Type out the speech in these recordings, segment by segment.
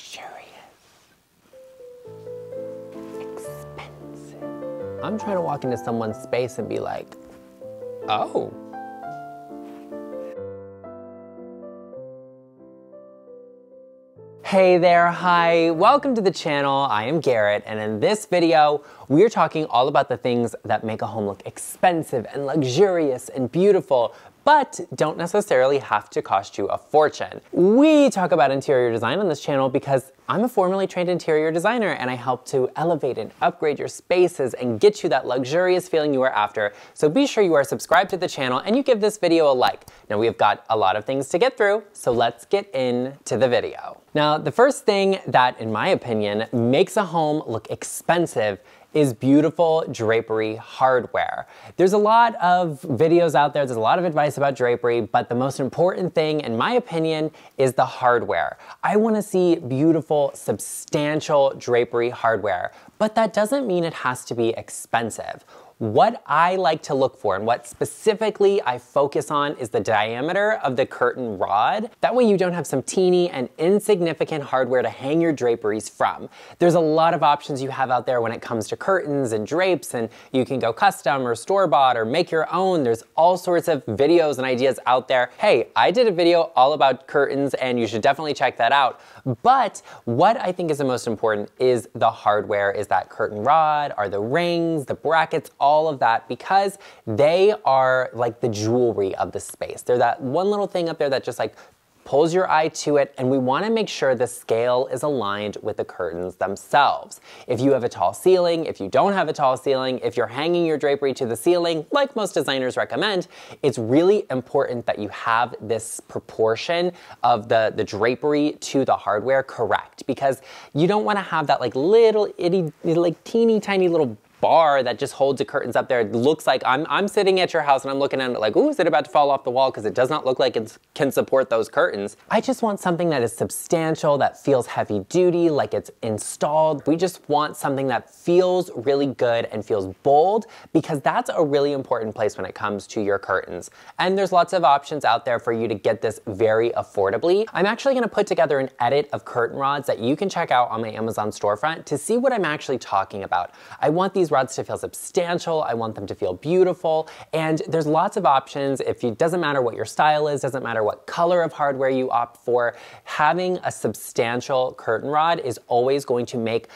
luxurious, expensive. I'm trying to walk into someone's space and be like, oh. Hey there, hi, welcome to the channel. I am Garrett, and in this video, we are talking all about the things that make a home look expensive and luxurious and beautiful, but don't necessarily have to cost you a fortune. We talk about interior design on this channel because I'm a formerly trained interior designer and I help to elevate and upgrade your spaces and get you that luxurious feeling you are after. So be sure you are subscribed to the channel and you give this video a like. Now we've got a lot of things to get through, so let's get into the video. Now, the first thing that, in my opinion, makes a home look expensive is beautiful drapery hardware. There's a lot of videos out there, there's a lot of advice about drapery, but the most important thing, in my opinion, is the hardware. I wanna see beautiful, substantial drapery hardware, but that doesn't mean it has to be expensive. What I like to look for and what specifically I focus on is the diameter of the curtain rod. That way you don't have some teeny and insignificant hardware to hang your draperies from. There's a lot of options you have out there when it comes to curtains and drapes and you can go custom or store-bought or make your own. There's all sorts of videos and ideas out there. Hey, I did a video all about curtains and you should definitely check that out. But what I think is the most important is the hardware, is that curtain rod, are the rings, the brackets, all of that, because they are like the jewelry of the space. They're that one little thing up there that just like pulls your eye to it, and we wanna make sure the scale is aligned with the curtains themselves. If you have a tall ceiling, if you don't have a tall ceiling, if you're hanging your drapery to the ceiling, like most designers recommend, it's really important that you have this proportion of the, the drapery to the hardware correct, because you don't wanna have that like little itty, like teeny tiny little bar that just holds the curtains up there. It looks like I'm, I'm sitting at your house and I'm looking at it like, ooh, is it about to fall off the wall? Because it does not look like it can support those curtains. I just want something that is substantial, that feels heavy duty, like it's installed. We just want something that feels really good and feels bold because that's a really important place when it comes to your curtains. And there's lots of options out there for you to get this very affordably. I'm actually gonna put together an edit of curtain rods that you can check out on my Amazon storefront to see what I'm actually talking about. I want these rods to feel substantial. I want them to feel beautiful. And there's lots of options. If it doesn't matter what your style is, doesn't matter what color of hardware you opt for, having a substantial curtain rod is always going to make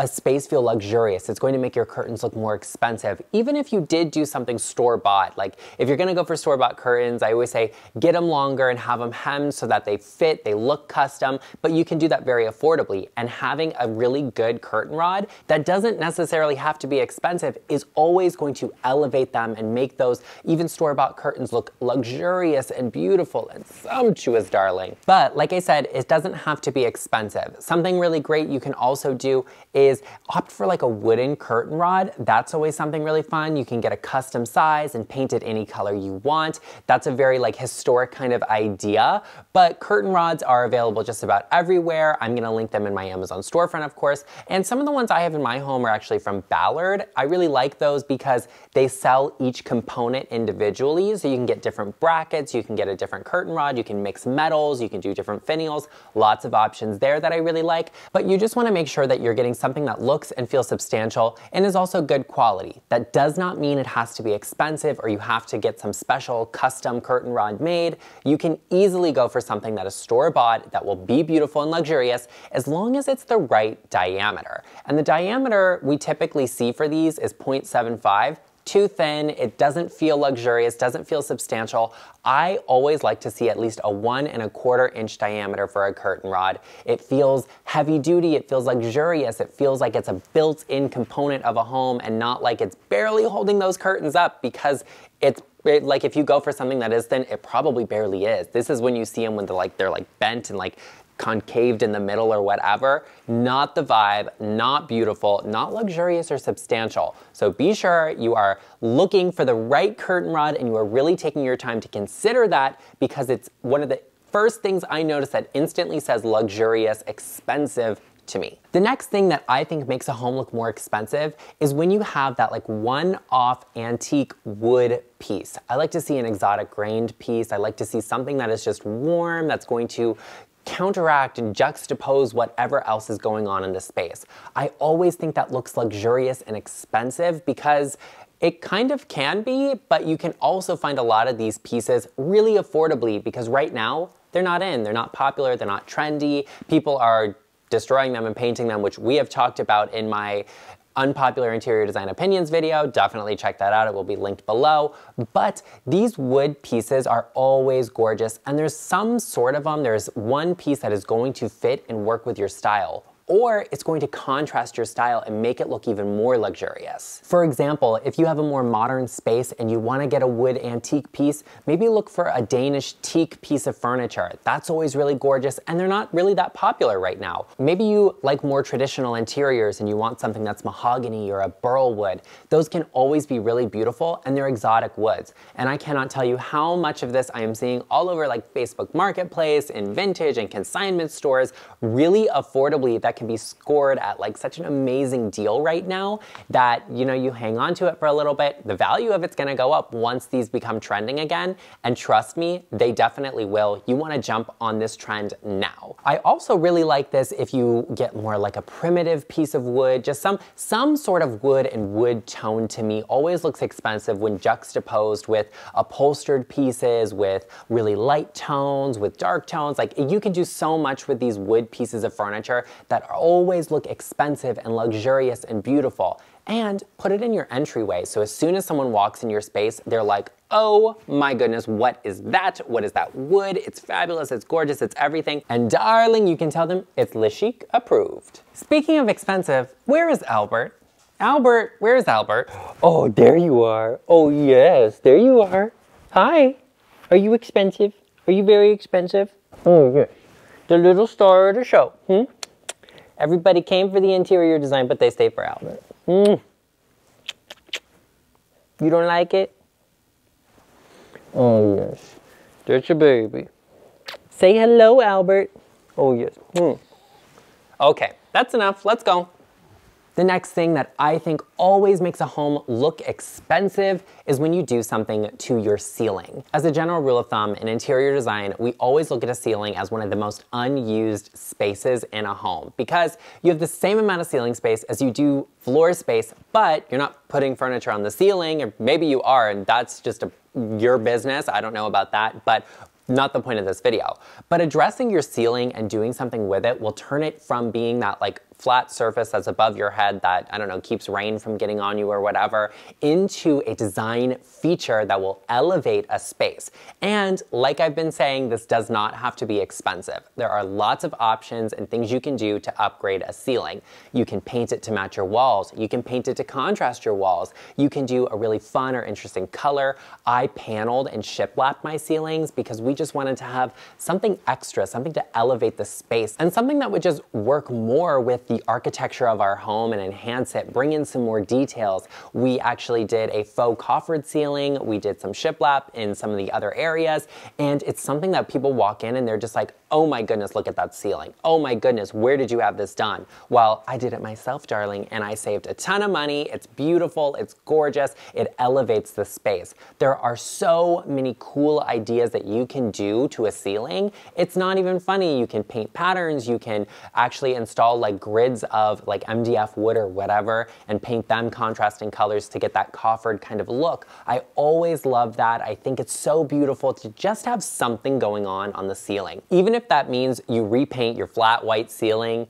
a space feel luxurious. It's going to make your curtains look more expensive. Even if you did do something store-bought, like if you're gonna go for store-bought curtains, I always say get them longer and have them hemmed so that they fit, they look custom, but you can do that very affordably. And having a really good curtain rod that doesn't necessarily have to be expensive is always going to elevate them and make those even store-bought curtains look luxurious and beautiful and sumptuous, darling. But like I said, it doesn't have to be expensive. Something really great you can also do is is opt for like a wooden curtain rod. That's always something really fun. You can get a custom size and paint it any color you want. That's a very like historic kind of idea, but curtain rods are available just about everywhere. I'm gonna link them in my Amazon storefront, of course. And some of the ones I have in my home are actually from Ballard. I really like those because they sell each component individually. So you can get different brackets, you can get a different curtain rod, you can mix metals, you can do different finials, lots of options there that I really like. But you just wanna make sure that you're getting something something that looks and feels substantial and is also good quality. That does not mean it has to be expensive or you have to get some special custom curtain rod made. You can easily go for something that is store-bought that will be beautiful and luxurious as long as it's the right diameter. And the diameter we typically see for these is 0.75 too thin, it doesn't feel luxurious, doesn't feel substantial. I always like to see at least a one and a quarter inch diameter for a curtain rod. It feels heavy duty, it feels luxurious, it feels like it's a built-in component of a home and not like it's barely holding those curtains up because it's it, like if you go for something that is thin, it probably barely is. This is when you see them when they're like they're like bent and like concaved in the middle or whatever. Not the vibe, not beautiful, not luxurious or substantial. So be sure you are looking for the right curtain rod and you are really taking your time to consider that because it's one of the first things I notice that instantly says luxurious, expensive to me. The next thing that I think makes a home look more expensive is when you have that like one-off antique wood piece. I like to see an exotic grained piece. I like to see something that is just warm, that's going to counteract and juxtapose whatever else is going on in the space. I always think that looks luxurious and expensive because it kind of can be, but you can also find a lot of these pieces really affordably because right now they're not in, they're not popular, they're not trendy. People are destroying them and painting them, which we have talked about in my unpopular interior design opinions video. Definitely check that out. It will be linked below. But these wood pieces are always gorgeous and there's some sort of them. There's one piece that is going to fit and work with your style or it's going to contrast your style and make it look even more luxurious. For example, if you have a more modern space and you wanna get a wood antique piece, maybe look for a Danish teak piece of furniture. That's always really gorgeous and they're not really that popular right now. Maybe you like more traditional interiors and you want something that's mahogany or a burl wood. Those can always be really beautiful and they're exotic woods. And I cannot tell you how much of this I am seeing all over like Facebook Marketplace, in vintage and consignment stores, really affordably that can be scored at like such an amazing deal right now that, you know, you hang on to it for a little bit. The value of it's gonna go up once these become trending again. And trust me, they definitely will. You wanna jump on this trend now. I also really like this if you get more like a primitive piece of wood, just some, some sort of wood and wood tone to me always looks expensive when juxtaposed with upholstered pieces, with really light tones, with dark tones. Like you can do so much with these wood pieces of furniture that always look expensive and luxurious and beautiful. And put it in your entryway. So as soon as someone walks in your space, they're like, oh my goodness, what is that? What is that wood? It's fabulous, it's gorgeous, it's everything. And darling, you can tell them it's Le Chic approved. Speaking of expensive, where is Albert? Albert, where is Albert? Oh, there you are. Oh, yes, there you are. Hi. Are you expensive? Are you very expensive? Oh, yes. The little star of the show. Hmm? Everybody came for the interior design, but they stayed for Albert. Mm. You don't like it? Oh, yes. There's your baby. Say hello, Albert. Oh, yes. Mm. Okay, that's enough. Let's go. The next thing that I think always makes a home look expensive is when you do something to your ceiling. As a general rule of thumb in interior design, we always look at a ceiling as one of the most unused spaces in a home because you have the same amount of ceiling space as you do floor space, but you're not putting furniture on the ceiling, or maybe you are, and that's just a, your business. I don't know about that, but not the point of this video. But addressing your ceiling and doing something with it will turn it from being that like flat surface that's above your head that, I don't know, keeps rain from getting on you or whatever, into a design feature that will elevate a space. And like I've been saying, this does not have to be expensive. There are lots of options and things you can do to upgrade a ceiling. You can paint it to match your walls. You can paint it to contrast your walls. You can do a really fun or interesting color. I paneled and shiplapped my ceilings because we just wanted to have something extra, something to elevate the space, and something that would just work more with the architecture of our home and enhance it, bring in some more details. We actually did a faux coffered ceiling, we did some shiplap in some of the other areas, and it's something that people walk in and they're just like, oh my goodness, look at that ceiling. Oh my goodness, where did you have this done? Well, I did it myself, darling, and I saved a ton of money. It's beautiful, it's gorgeous, it elevates the space. There are so many cool ideas that you can do to a ceiling. It's not even funny. You can paint patterns, you can actually install like grids of like MDF wood or whatever and paint them contrasting colors to get that coffered kind of look. I always love that. I think it's so beautiful to just have something going on on the ceiling. Even if that means you repaint your flat white ceiling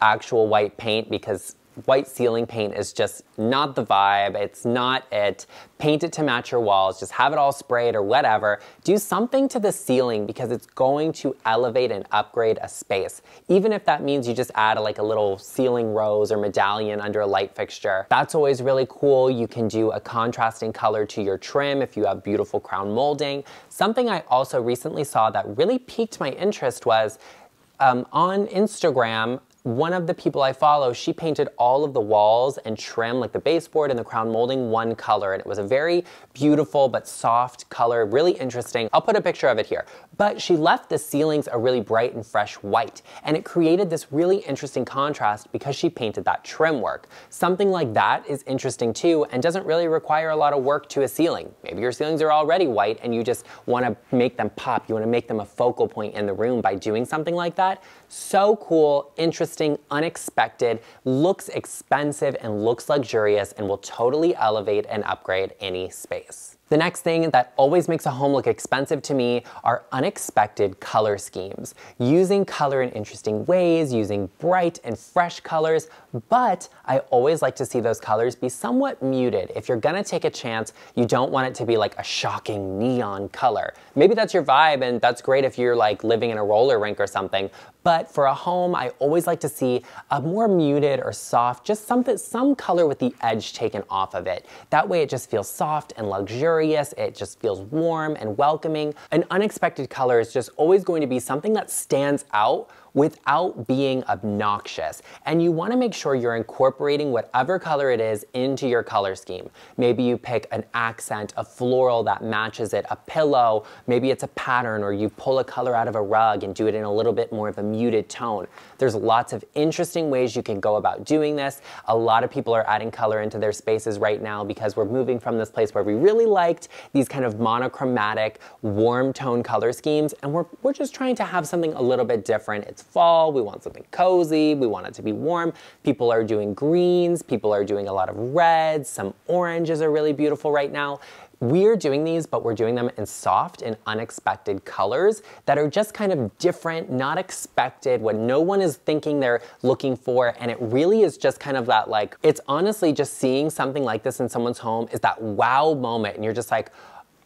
actual white paint because white ceiling paint is just not the vibe. It's not it. Paint it to match your walls. Just have it all sprayed or whatever. Do something to the ceiling because it's going to elevate and upgrade a space. Even if that means you just add like a little ceiling rose or medallion under a light fixture. That's always really cool. You can do a contrasting color to your trim if you have beautiful crown molding. Something I also recently saw that really piqued my interest was um, on Instagram, one of the people I follow, she painted all of the walls and trim, like the baseboard and the crown molding, one color. And it was a very beautiful but soft color, really interesting. I'll put a picture of it here. But she left the ceilings a really bright and fresh white. And it created this really interesting contrast because she painted that trim work. Something like that is interesting too and doesn't really require a lot of work to a ceiling. Maybe your ceilings are already white and you just want to make them pop. You want to make them a focal point in the room by doing something like that. So cool, interesting, unexpected, looks expensive and looks luxurious and will totally elevate and upgrade any space. The next thing that always makes a home look expensive to me are unexpected color schemes. Using color in interesting ways, using bright and fresh colors, but I always like to see those colors be somewhat muted. If you're gonna take a chance, you don't want it to be like a shocking neon color. Maybe that's your vibe and that's great if you're like living in a roller rink or something, but for a home, I always like to see a more muted or soft, just something, some color with the edge taken off of it. That way it just feels soft and luxurious. It just feels warm and welcoming. An unexpected color is just always going to be something that stands out without being obnoxious. And you wanna make sure you're incorporating whatever color it is into your color scheme. Maybe you pick an accent, a floral that matches it, a pillow, maybe it's a pattern, or you pull a color out of a rug and do it in a little bit more of a muted tone. There's lots of interesting ways you can go about doing this. A lot of people are adding color into their spaces right now because we're moving from this place where we really liked these kind of monochromatic, warm tone color schemes, and we're, we're just trying to have something a little bit different. It's fall, we want something cozy, we want it to be warm. People are doing greens, people are doing a lot of reds, some oranges are really beautiful right now. We're doing these, but we're doing them in soft and unexpected colors that are just kind of different, not expected, what no one is thinking they're looking for. And it really is just kind of that like, it's honestly just seeing something like this in someone's home is that wow moment. And you're just like,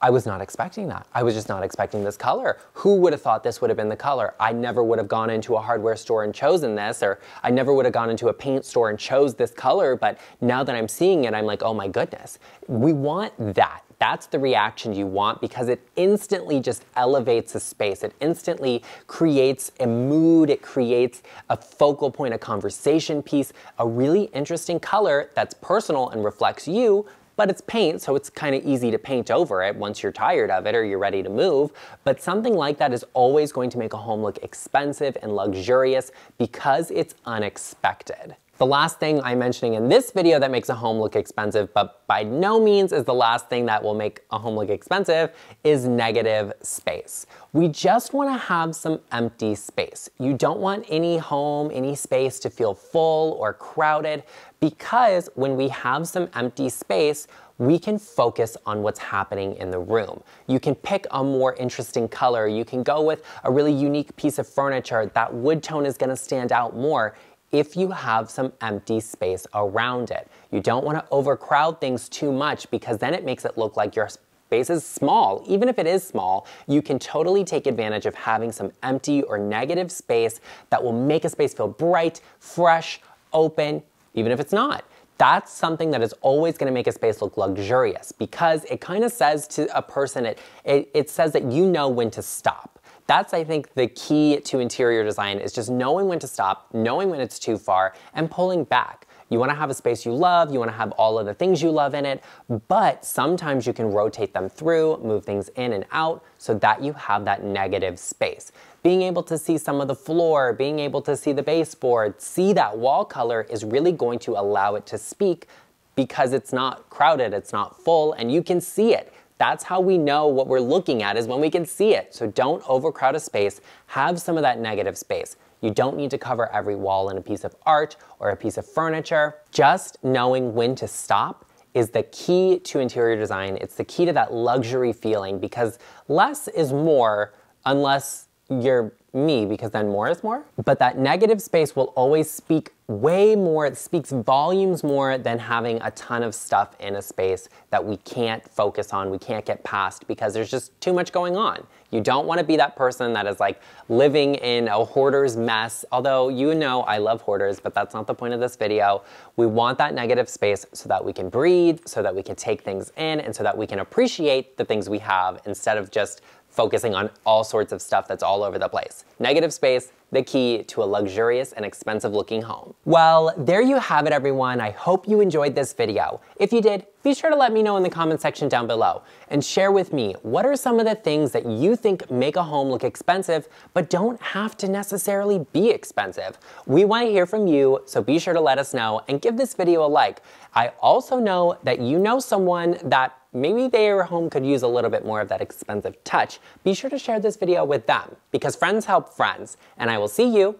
I was not expecting that. I was just not expecting this color. Who would have thought this would have been the color? I never would have gone into a hardware store and chosen this, or I never would have gone into a paint store and chose this color, but now that I'm seeing it, I'm like, oh my goodness. We want that. That's the reaction you want because it instantly just elevates a space. It instantly creates a mood. It creates a focal point, a conversation piece, a really interesting color that's personal and reflects you, but it's paint, so it's kind of easy to paint over it once you're tired of it or you're ready to move. But something like that is always going to make a home look expensive and luxurious because it's unexpected. The last thing I'm mentioning in this video that makes a home look expensive, but by no means is the last thing that will make a home look expensive, is negative space. We just wanna have some empty space. You don't want any home, any space to feel full or crowded because when we have some empty space, we can focus on what's happening in the room. You can pick a more interesting color. You can go with a really unique piece of furniture. That wood tone is gonna stand out more if you have some empty space around it. You don't want to overcrowd things too much because then it makes it look like your space is small. Even if it is small, you can totally take advantage of having some empty or negative space that will make a space feel bright, fresh, open, even if it's not. That's something that is always going to make a space look luxurious because it kind of says to a person, it, it, it says that you know when to stop. That's, I think, the key to interior design is just knowing when to stop, knowing when it's too far, and pulling back. You want to have a space you love, you want to have all of the things you love in it, but sometimes you can rotate them through, move things in and out so that you have that negative space. Being able to see some of the floor, being able to see the baseboard, see that wall color is really going to allow it to speak because it's not crowded, it's not full, and you can see it. That's how we know what we're looking at is when we can see it. So don't overcrowd a space, have some of that negative space. You don't need to cover every wall in a piece of art or a piece of furniture. Just knowing when to stop is the key to interior design. It's the key to that luxury feeling because less is more unless you're me because then more is more. But that negative space will always speak way more, it speaks volumes more than having a ton of stuff in a space that we can't focus on, we can't get past because there's just too much going on. You don't want to be that person that is like living in a hoarder's mess. Although you know I love hoarders, but that's not the point of this video. We want that negative space so that we can breathe, so that we can take things in, and so that we can appreciate the things we have instead of just focusing on all sorts of stuff that's all over the place. Negative space, the key to a luxurious and expensive looking home. Well, there you have it everyone. I hope you enjoyed this video. If you did, be sure to let me know in the comment section down below and share with me what are some of the things that you think make a home look expensive but don't have to necessarily be expensive. We want to hear from you, so be sure to let us know and give this video a like. I also know that you know someone that maybe their home could use a little bit more of that expensive touch, be sure to share this video with them because friends help friends. And I will see you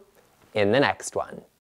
in the next one.